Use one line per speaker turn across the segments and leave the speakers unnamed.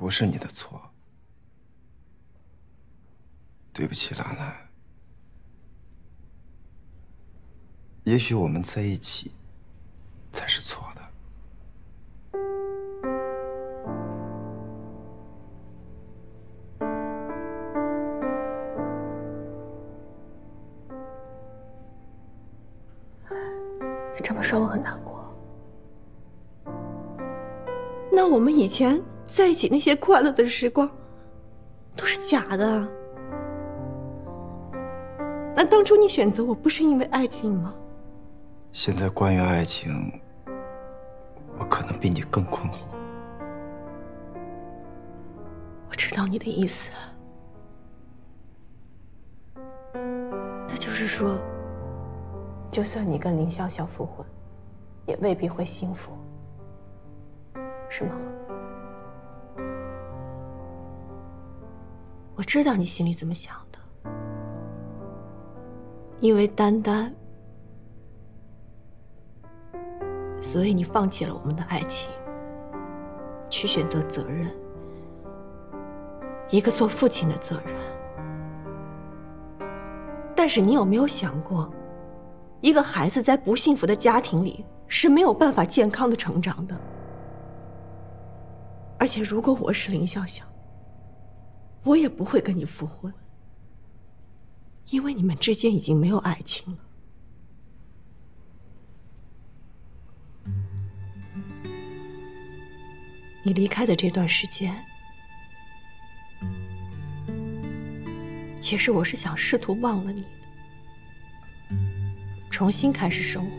不是你的错。对不起，兰兰。也许我们在一起才是错的。
你这么说我很难过。那我们以前在一起那些快乐的时光，都是假的。那当初你选择我不是因为爱情吗？
现在关于爱情，我可能比你更困惑。
我知道你的意思，那就是说，就算你跟林笑笑复婚，也未必会幸福，是吗？我知道你心里怎么想的，因为丹丹。所以你放弃了我们的爱情，去选择责任，一个做父亲的责任。但是你有没有想过，一个孩子在不幸福的家庭里是没有办法健康的成长的。而且如果我是林笑笑，我也不会跟你复婚，因为你们之间已经没有爱情了。你离开的这段时间，其实我是想试图忘了你，重新开始生活。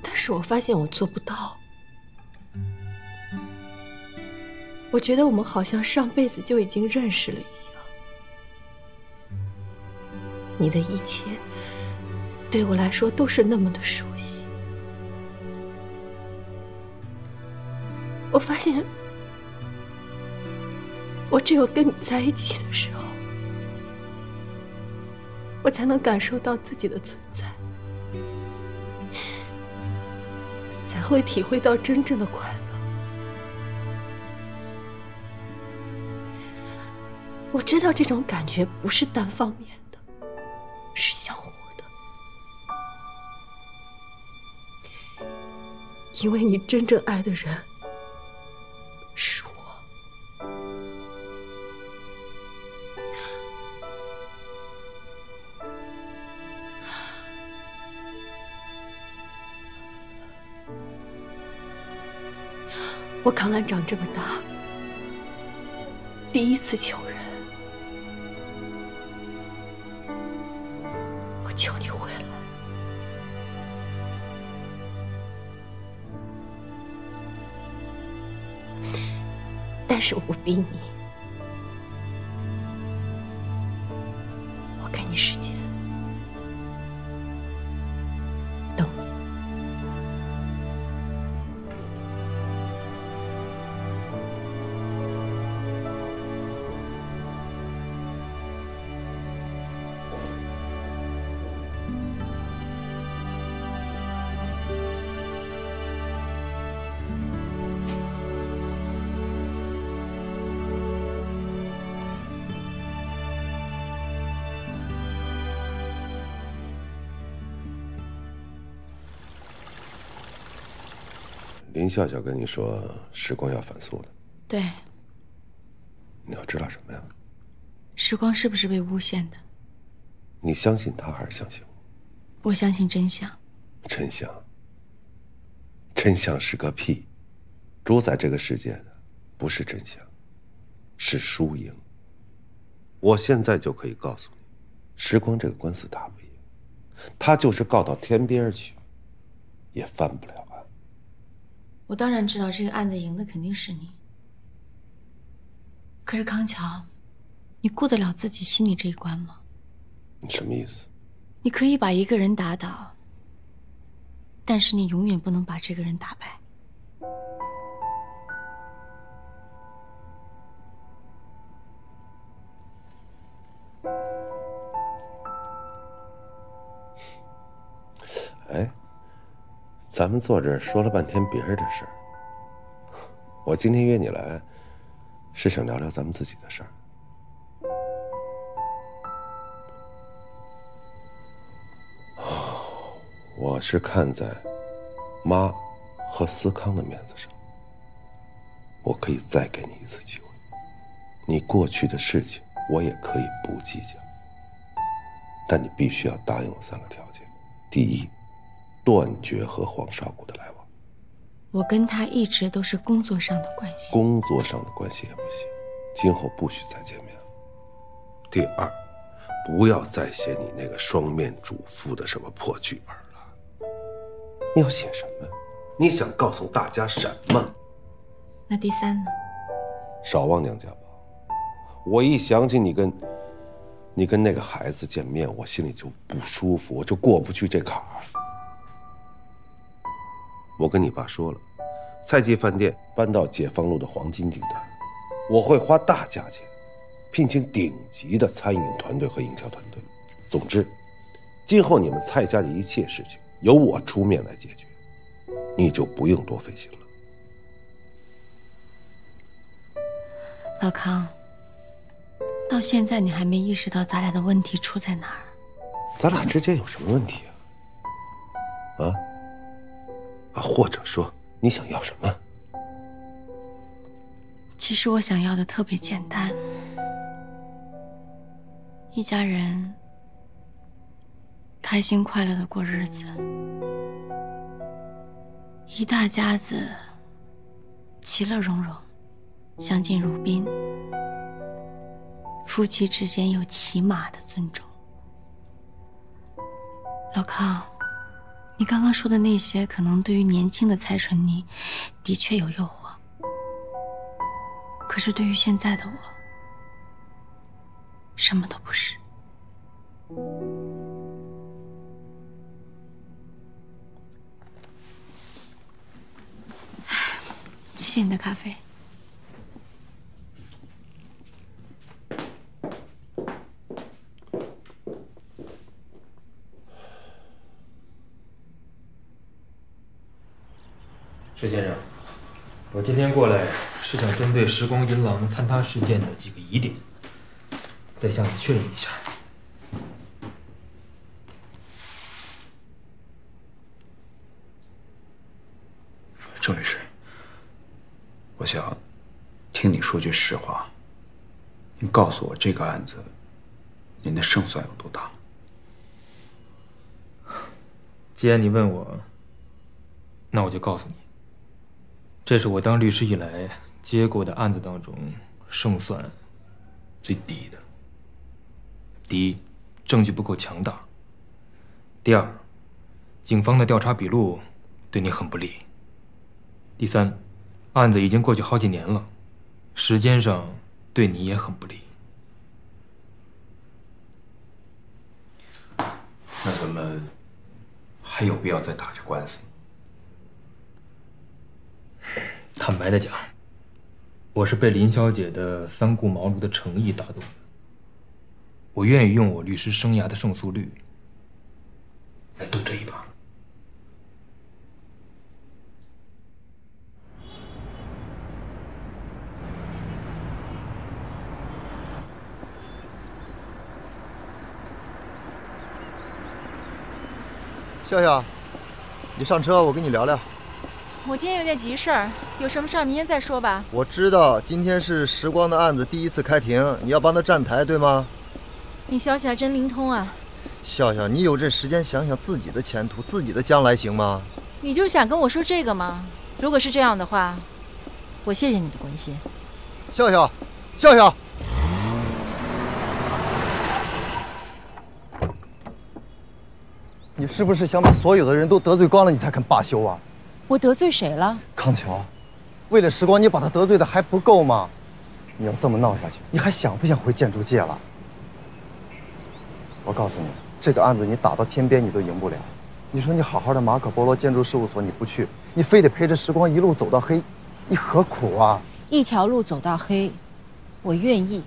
但是我发现我做不到。我觉得我们好像上辈子就已经认识了一样，你的一切。对我来说都是那么的熟悉。我发现，我只有跟你在一起的时候，我才能感受到自己的存在，才会体会到真正的快乐。我知道这种感觉不是单方面的，是相互的。因为你真正爱的人是我，我康兰长这么大，第一次求人，但是我不逼你，
林笑笑跟你说时光要反诉的，
对。
你要知道什么呀？
时光是不是被诬陷的？
你相信他还是相信
我？我相信真相。
真相？真相是个屁！主宰这个世界的不是真相，是输赢。我现在就可以告诉你，时光这个官司打不赢，他就是告到天边去，也翻不了。
我当然知道这个案子赢的肯定是你，可是康桥，你过得了自己心里这一关吗？
你什么意思？
你可以把一个人打倒，但是你永远不能把这个人打败。
咱们坐这说了半天别人的事儿，我今天约你来，是想聊聊咱们自己的事儿。我是看在妈和思康的面子上，我可以再给你一次机会。你过去的事情，我也可以不计较，但你必须要答应我三个条件：第一，断绝和黄少谷的来往；
我跟他一直都是工作上的关系，
工作上的关系也不行，今后不许再见面了。第二，不要再写你那个双面主妇的什么破剧本了。你要写什么？你想告诉大家什么？
那第三呢？
少忘娘家宝。我一想起你跟，你跟那个孩子见面，我心里就不舒服，我就过不去这坎儿。我跟你爸说了，蔡记饭店搬到解放路的黄金地段，我会花大价钱，聘请顶级的餐饮团队和营销团队。总之，今后你们蔡家的一切事情。由我出面来解决，你就不用多费心了。
老康，到现在你还没意识到咱俩的问题出在哪儿？
咱俩之间有什么问题啊？啊？啊？或者说你想要什么？
其实我想要的特别简单，一家人。开心快乐的过日子，一大家子其乐融融，相敬如宾，夫妻之间有起码的尊重。老康，你刚刚说的那些，可能对于年轻的蔡春妮，的确有诱惑，可是对于现在的我，什么都不是。谢谢你的咖啡。
石先生，我今天过来是想针对时光银廊坍塌事件的几个疑点，再向你确认一下。
郑律师。我想听你说句实话。你告诉我这个案子，您的胜算有多大？
既然你问我，那我就告诉你，这是我当律师以来接过的案子当中胜算最低的。第一，证据不够强大；第二，警方的调查笔录对你很不利；第三。案子已经过去好几年了，时间上对你也很不利。
那咱们还有必要再打这官司吗？
坦白的讲，我是被林小姐的三顾茅庐的诚意打动的。我愿意用我律师生涯的胜诉率来赌这一把。
笑笑，你上车，我跟你聊聊。
我今天有点急事儿，有什么事儿明天再说吧。
我知道今天是时光的案子第一次开庭，你要帮他站台，对吗？
你消息还真灵通啊。
笑笑，你有这时间想想自己的前途、自己的将来，行吗？
你就想跟我说这个吗？如果是这样的话，我谢谢你的关心。
笑笑，笑笑。你是不是想把所有的人都得罪光了，你才肯罢休啊？
我得罪谁了？
康桥，为了时光，你把他得罪的还不够吗？你要这么闹下去，你还想不想回建筑界了？我告诉你，这个案子你打到天边你都赢不了。你说你好好的马可波罗建筑事务所你不去，你非得陪着时光一路走到黑，你何苦啊？
一条路走到黑，我愿意。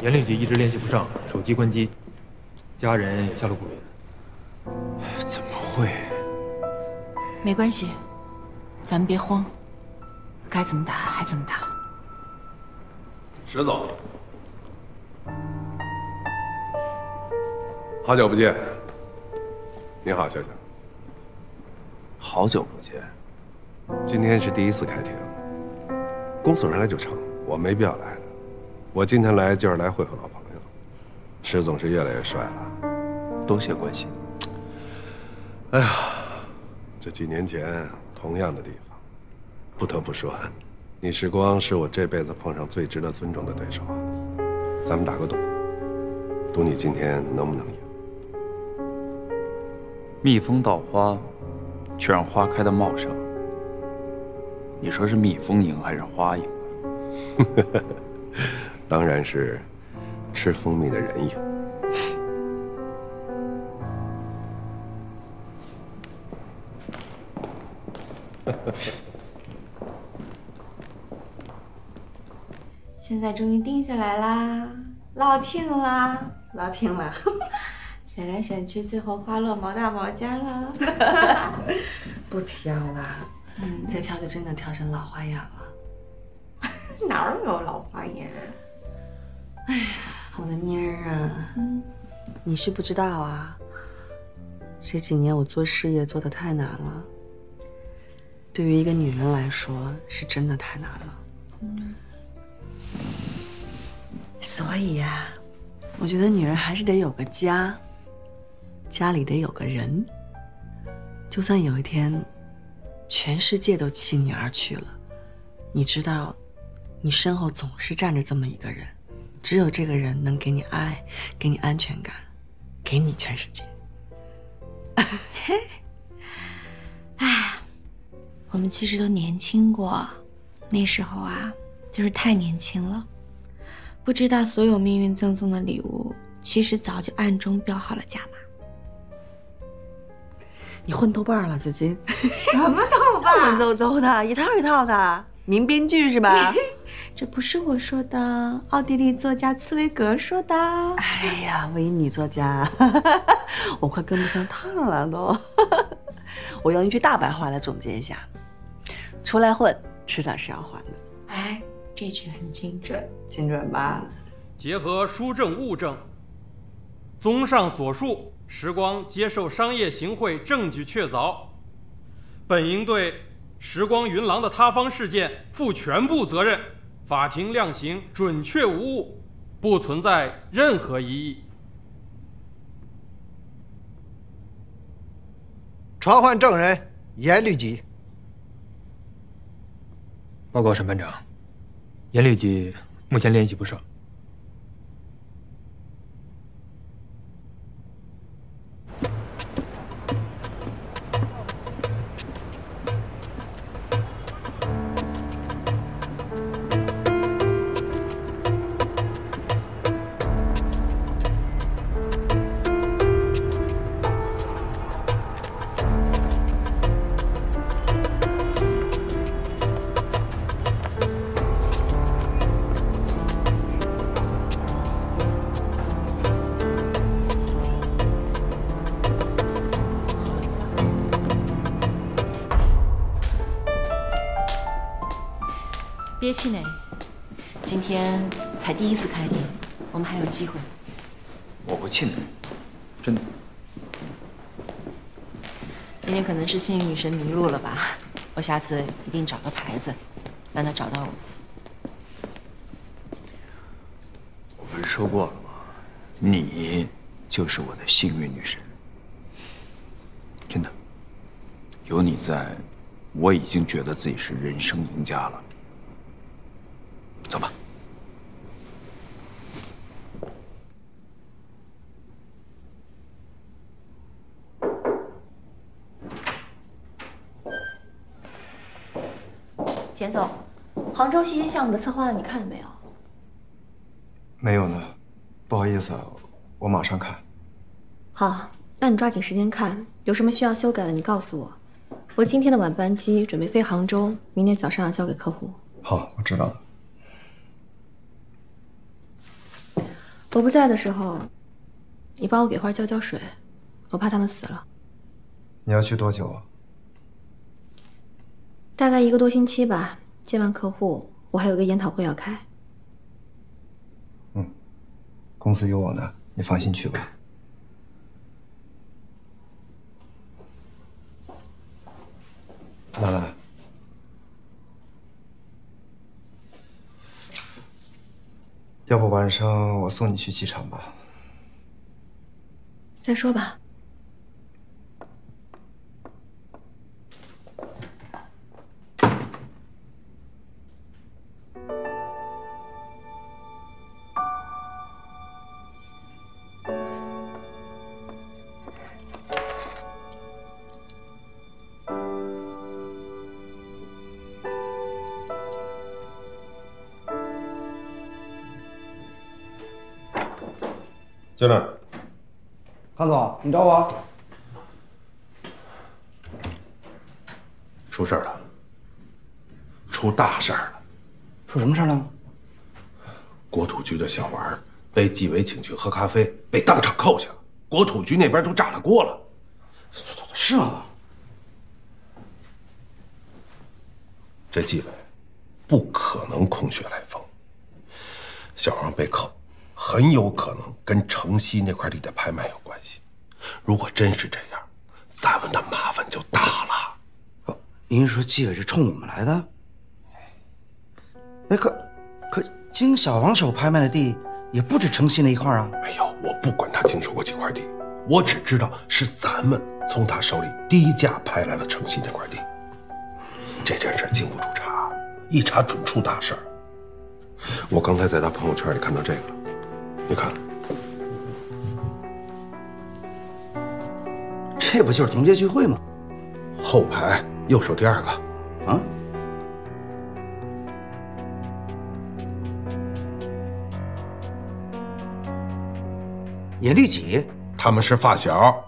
严令吉一直联系不上，手机关机，家人也下落不明。
怎么会？
没关系，咱们别慌，该怎么打还怎么打。
石总，好久不见。你好，小小。
好久不见。
今天是第一次开庭，公诉人来就成，我没必要来的。我今天来就是来会会老朋友。石总是越来越帅了，
多谢关心。
哎呀，这几年前同样的地方，不得不说，你时光是我这辈子碰上最值得尊重的对手。咱们打个赌，赌你今天能不能赢？
蜜蜂盗花，却让花开的茂盛。你说是蜜蜂赢还是花赢？
当然是吃蜂蜜的人影。
现在终于定下来啦，落听啦，落听了。选来选去，最后花落毛大毛家了。不挑啦，嗯，再挑就真的挑成老花眼了。哪有老花眼？哎呀，我的妮儿啊，你是不知道啊，这几年我做事业做的太难了。对于一个女人来说，是真的太难了。嗯，所以呀，我觉得女人还是得有个家。家里得有个人，就算有一天，全世界都弃你而去了，你知道，你身后总是站着这么一个人，只有这个人能给你爱，给你安全感，给你全世界。
哎，我们其实都年轻过，那时候啊，就是太年轻了，不知道所有命运赠送的礼物，其实早就暗中标好了价码。
你混豆瓣了最近？
什么豆瓣？
文绉绉的，一套一套的，名编剧是吧？
这不是我说的，奥地利作家茨威格说的。
哎呀，伪女作家，我快跟不上趟了都。我用一句大白话来总结一下：出来混，迟早是要还的。
哎，这句很精准，
精准吧？
结合书证物证，综上所述。时光接受商业行贿证据确凿，本应对时光云廊的塌方事件负全部责任。法庭量刑准确无误，不存在任何疑义。
传唤证人严律己。
报告审判长，严律己目前联系不上。
别气馁，今天才第一次开庭，我们还有机会。
我不气馁，真的。
今天可能是幸运女神迷路了吧？我下次一定找个牌子，让她找到我。
我不是说过了吗？你就是我的幸运女神。真的，有你在，我已经觉得自己是人生赢家了。走吧。
简总，杭州西溪项目的策划案你看了没有？
没有呢，不好意思，我马上看。
好，那你抓紧时间看，有什么需要修改的你告诉我。我今天的晚班机准备飞杭州，明天早上要交给客户。
好，我知道了。
我不在的时候，你帮我给花浇浇水，我怕它们死了。
你要去多久啊？
大概一个多星期吧。见完客户，我还有个研讨会要开。
嗯，公司有我呢，你放心去吧。兰兰，要不晚上我送你去机场吧？
再说吧。
进来，
康总，你找我？
出事了，出大事了！
出什么事了？
国土局的小王被纪委请去喝咖啡，被当场扣下了。国土局那边都炸了锅了。
是吗？
这纪委不可能空穴来风。小王被扣。很有可能跟城西那块地的拍卖有关系。如果真是这样，咱们的麻烦就大了。
您说纪委是冲我们来的？哎，可可经小王手拍卖的地也不止城西那一块啊。
哎呦，我不管他经手过几块地，我只知道是咱们从他手里低价拍来了城西那块地。这件事经不住查，一查准出大事儿。我刚才在他朋友圈里看到这个了。你看，
这不就是同学聚会吗？
后排右手第二个，啊？
严律己，
他们是发小。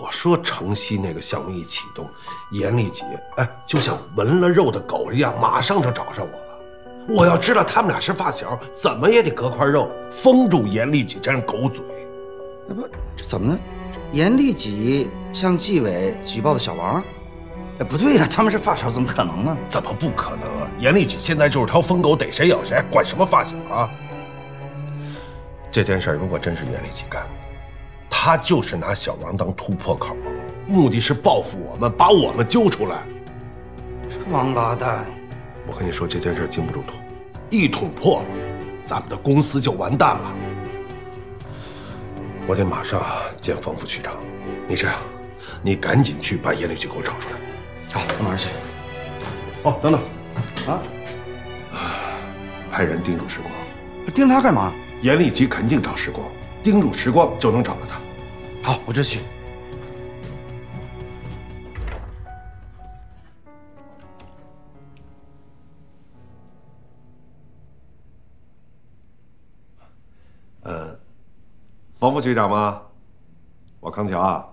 我说城西那个项目一启动，严律己，哎，就像闻了肉的狗一样，马上就找上我。我要知道他们俩是发小，怎么也得隔块肉封住严立己这张狗嘴。
那不这怎么了？严立己向纪委举报的小王？哎，不对呀，他们是发小，怎么可能呢？
怎么不可能啊？严立己现在就是条疯狗，逮谁咬谁，管什么发小啊？这件事如果真是严立己干，他就是拿小王当突破口，目的是报复我们，把我们揪出来。
这王八蛋！
我跟你说，这件事经不住捅，一捅破了，咱们的公司就完蛋了。我得马上见冯副局长。你这样，你赶紧去把严立局给我找出来。
好，我马上去。
哦，等等，啊，派人盯住时光。
盯他干嘛？
严立吉肯定找时光，盯住时光就能找到他。
好，我这去。
王副局长吗？我康桥啊。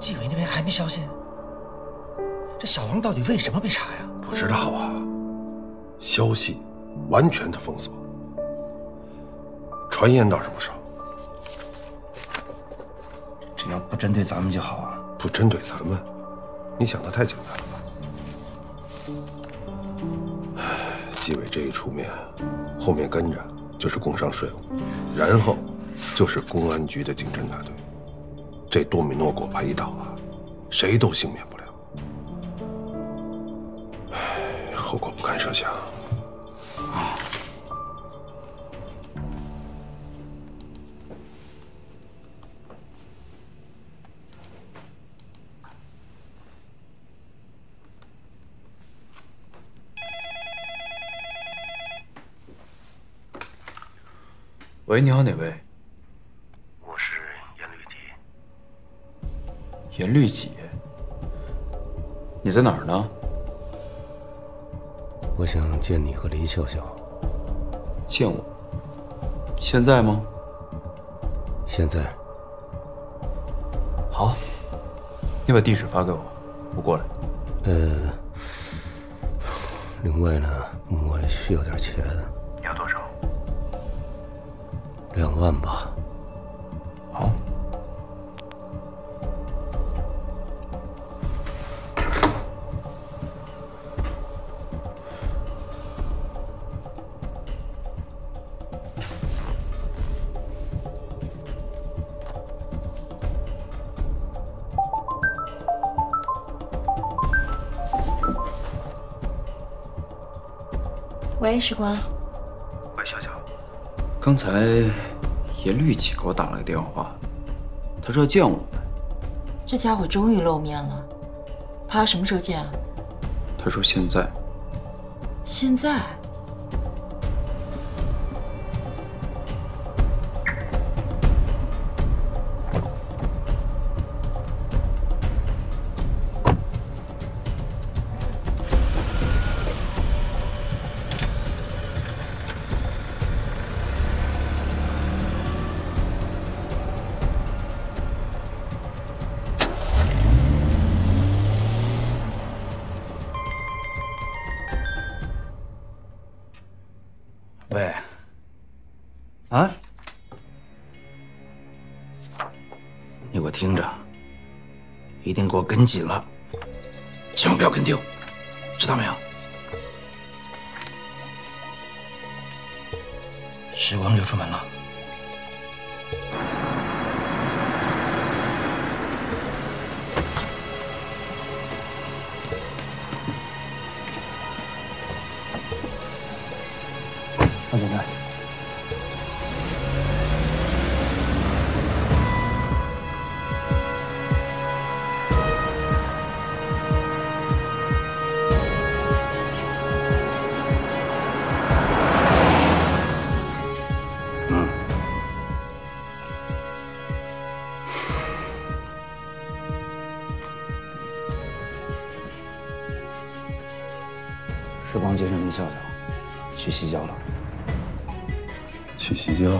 纪委那边还没消息？这小王到底为什么被查呀？
不知道啊。消息完全的封锁，传言倒是不少。
不针对咱们就好啊！
不针对咱们，你想的太简单了吧？纪委这一出面，后面跟着就是工商税务，然后就是公安局的经侦大队。这多米诺骨牌一倒啊，谁都幸免不了。后果不堪设想。
喂，你好，哪位？
我是严律己。
严律己，你在哪儿呢？
我想见你和林笑笑。
见我？现在吗？
现在。
好，你把地址发给我，我过来。
呃，另外呢，我需要点钱。两万吧。
好。
喂，时光。
喂，小小。刚才严律己给我打了个电话，他说要见我们。
这家伙终于露面了，他什么时候见啊？
他说现在。
现在？
跟紧了，千万不要跟丢，知道没有？时光溜出门了。接上林笑笑，去西郊了。
去西郊。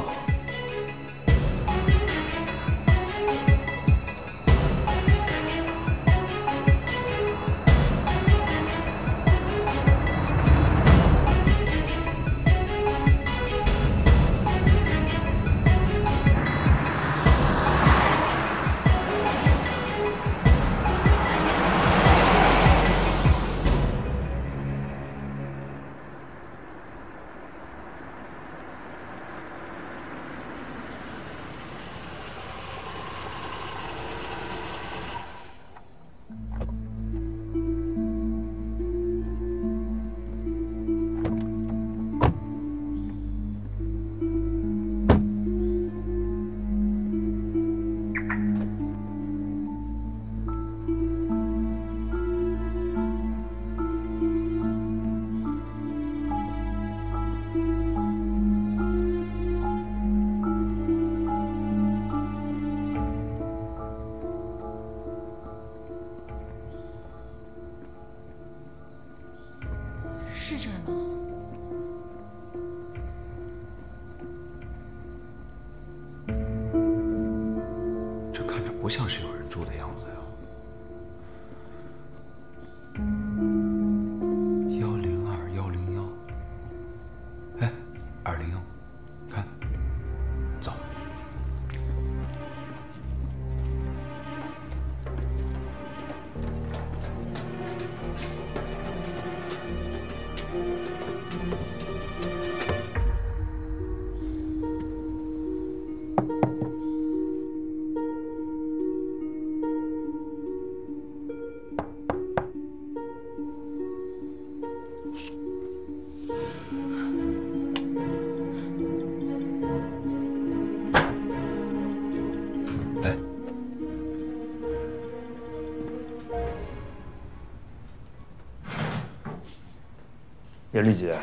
叶丽姐，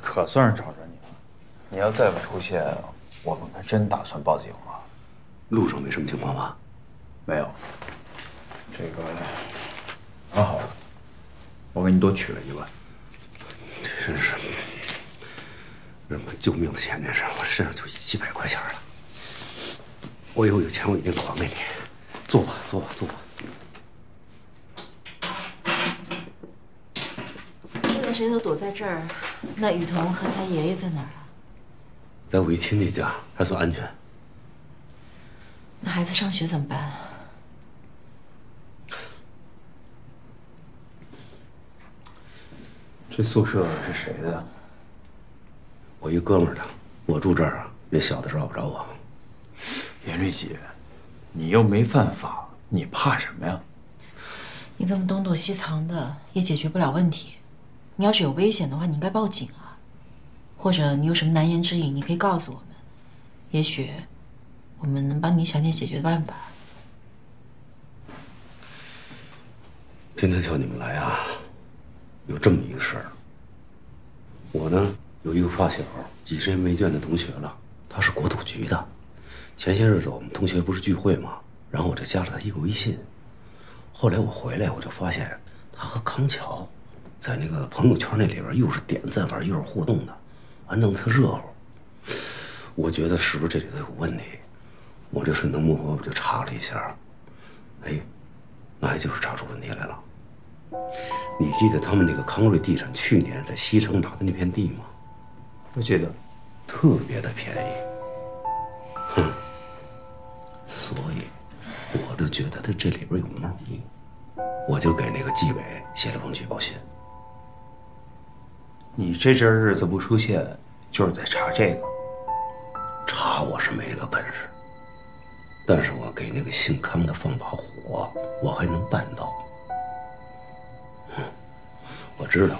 可算是找着你了。你要再不出现，我们可真打算报警了。
路上没什么情况吧？
没有。这个蛮好的，我给你多取了一万。
这真是……什么救命的钱这是，我身上就几百块钱了。我以后有钱我一定还给你。坐吧，坐吧，坐吧。
现在谁都躲在这儿，那雨桐和他爷爷在哪儿啊？
在我一亲戚家，还算安全。
那孩子上学怎么办？
这宿舍是谁的？
我一哥们儿的，我住这儿啊，那小子找不着我。
严律姐，你又没犯法，你怕什么呀？
你这么东躲西藏的，也解决不了问题。你要是有危险的话，你应该报警啊，或者你有什么难言之隐，你可以告诉我们，也许我们能帮你想点解决的办法。
今天叫你们来啊，有这么一个事儿。我呢有一个发小，几十年没见的同学了，他是国土局的。前些日子我们同学不是聚会吗？然后我就加了他一个微信。后来我回来，我就发现他和康桥在那个朋友圈那里边又是点赞玩又是互动的，还弄得特热乎。我觉得是不是这里头有问题？我这顺藤摸瓜，我就查了一下，哎，那还就是查出问题来了。你记得他们那个康瑞地产去年在西城拿的那片地吗？
我记得，
特别的便宜。哼，所以我就觉得他这里边有猫腻，我就给那个纪委写了封举报信。
你这阵日子不出现，就是在查这个。
查我是没这个本事，但是我给那个姓康的放把火，我还能办到。我知道，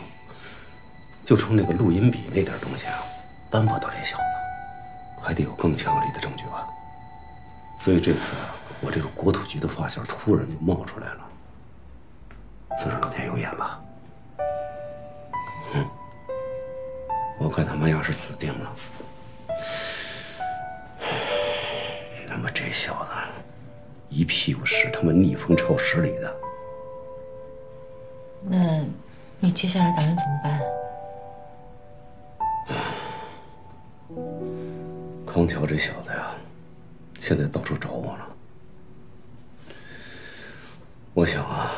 就冲那个录音笔那点东西啊，扳不到这小子，还得有更强力的证据吧。所以这次啊，我这个国土局的发小突然就冒出来了，算是老天有眼吧。我看他妈要是死定了。那么这小子，一屁股屎他妈逆风臭十里的。
那，你接下来打算怎么办？
康桥这小子呀，现在到处找我了。我想啊，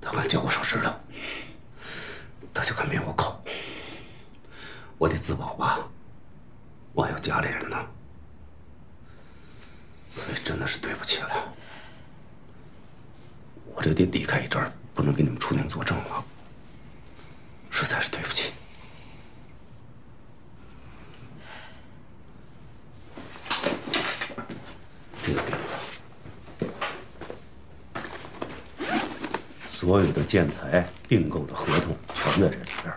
他敢叫我手指头，他就敢灭我口。我得自保吧，我还有家里人呢，所以真的是对不起了。我这得离开一阵，不能给你们出庭作证了，实在是对不起。这个，所有的建材订购的合同全在这里边。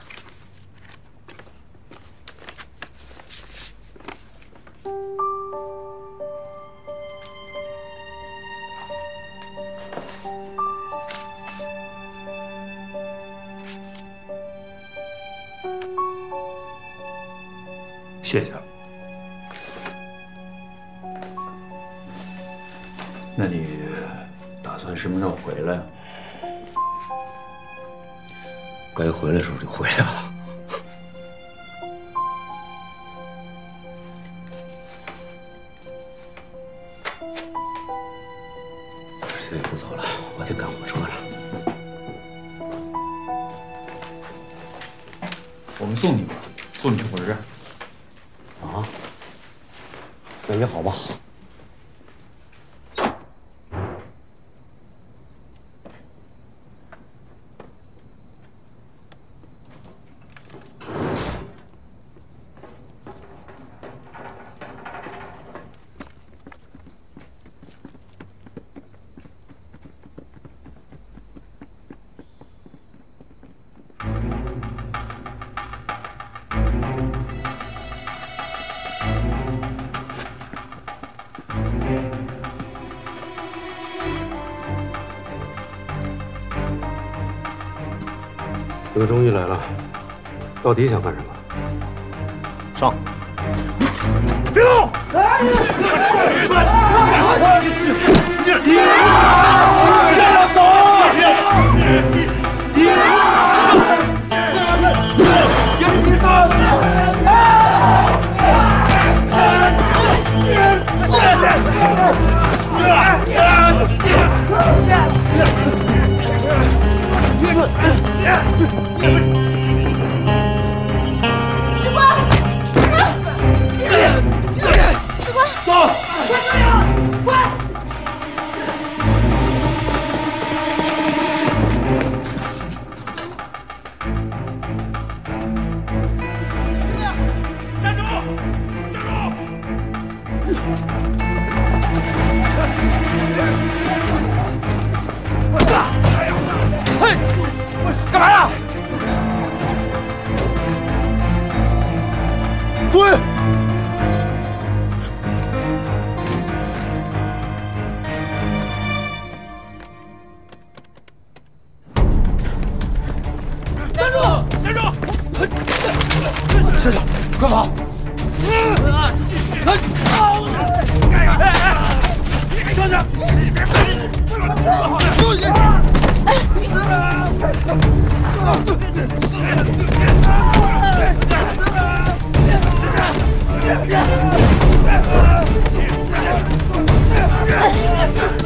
谢谢。那你打算什么时候回来？
该回来的时候就回来了。
你
们终于来了，到底想干什么？上！
别动！
别
你你
们少将，快
跑！少将，别
跑！
少将，别跑！
少将，别跑！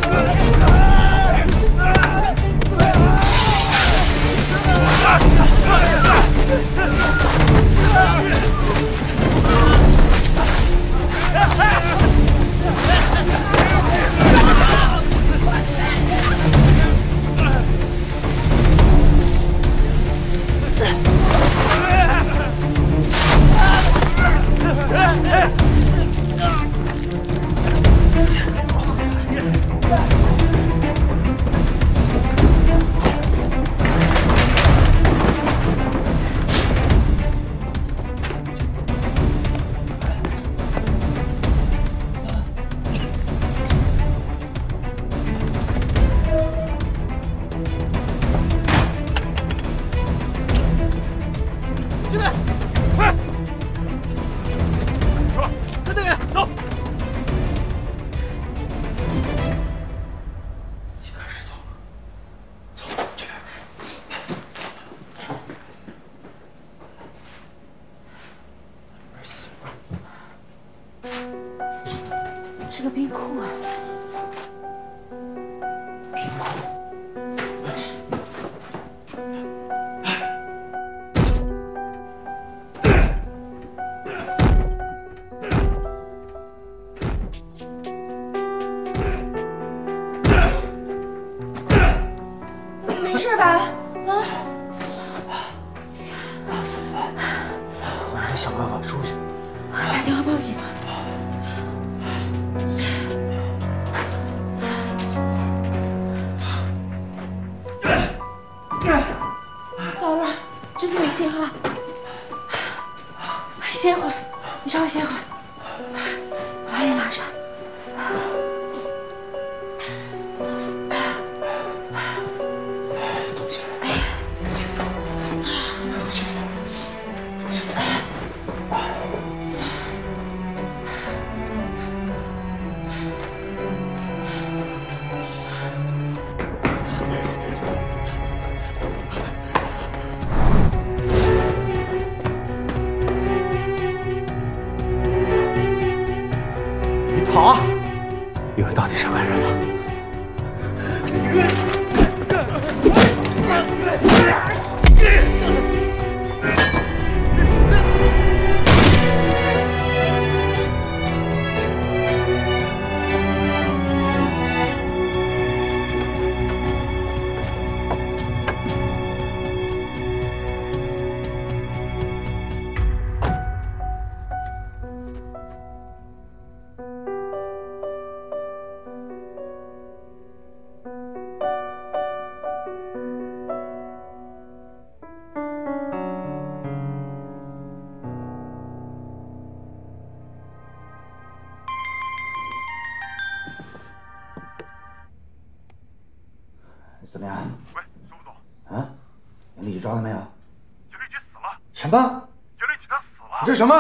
这说
什么？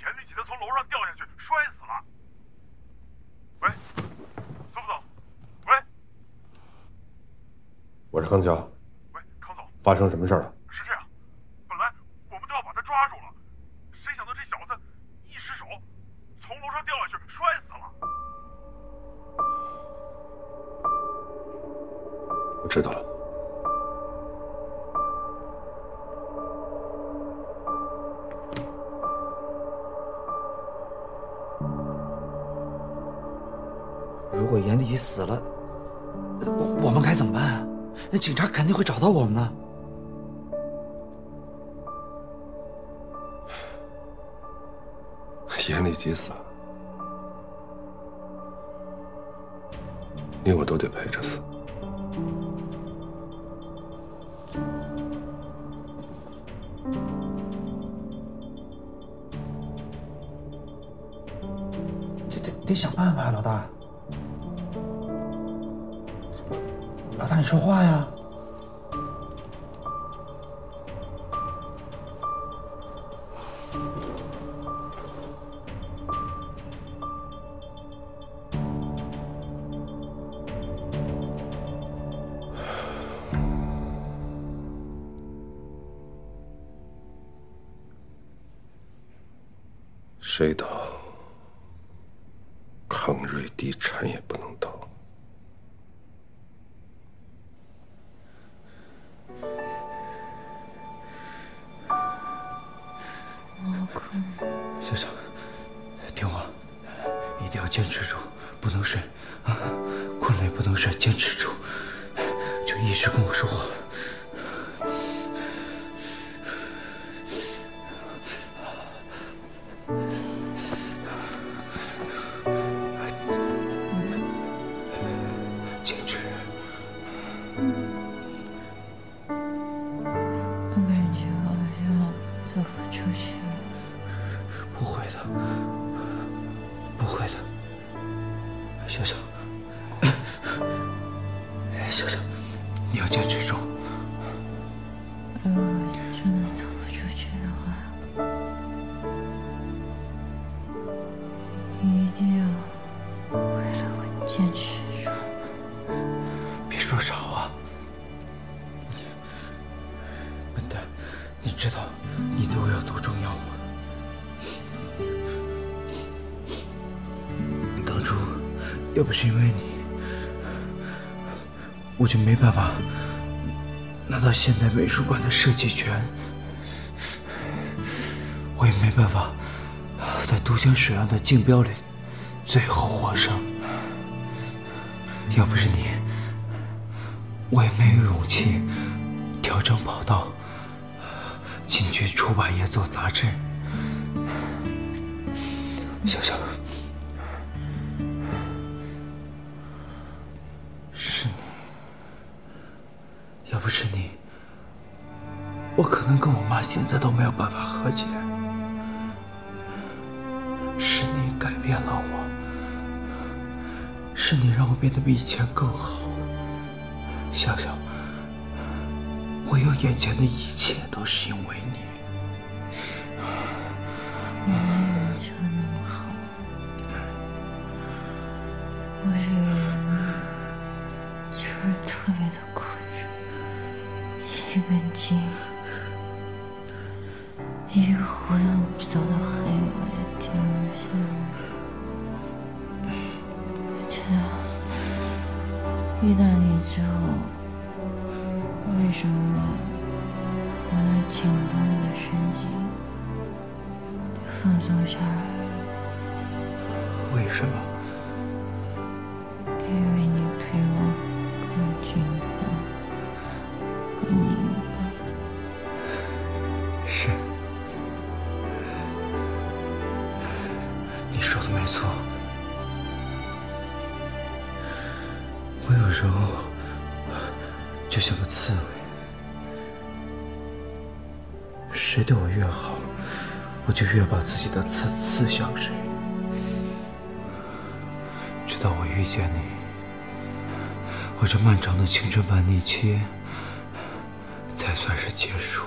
严律己他从楼上掉下去摔死了。喂孙副总喂。
我是康桥。
喂康总。
发生什么事了？
如果严立吉死了，我我们该怎么办啊？那警察肯定会找到我们的。
严立吉死了，你我都得陪着死。
这得得想办法呀，老大。老大，你说话呀！
谁倒，康瑞地产也不能
不是因为你，我就没办法拿到现代美术馆的设计权，我也没办法在都江水岸的竞标里最后获胜。要不是你，我也没有勇气调整跑道，进去出版业做杂志。小小，我可能跟我妈现在都没有办法和解。是你改变了我，是你让我变得比以前更好。小小，我有眼前的一切都是因为你。
我没有你那么好，我这个人就是特别的固执，一根筋，遇到你之后，为什么我那紧绷的神经就放松下来了？
为什么？的刺刺向谁。直到我遇见你，我这漫长的青春叛逆期才算是结束。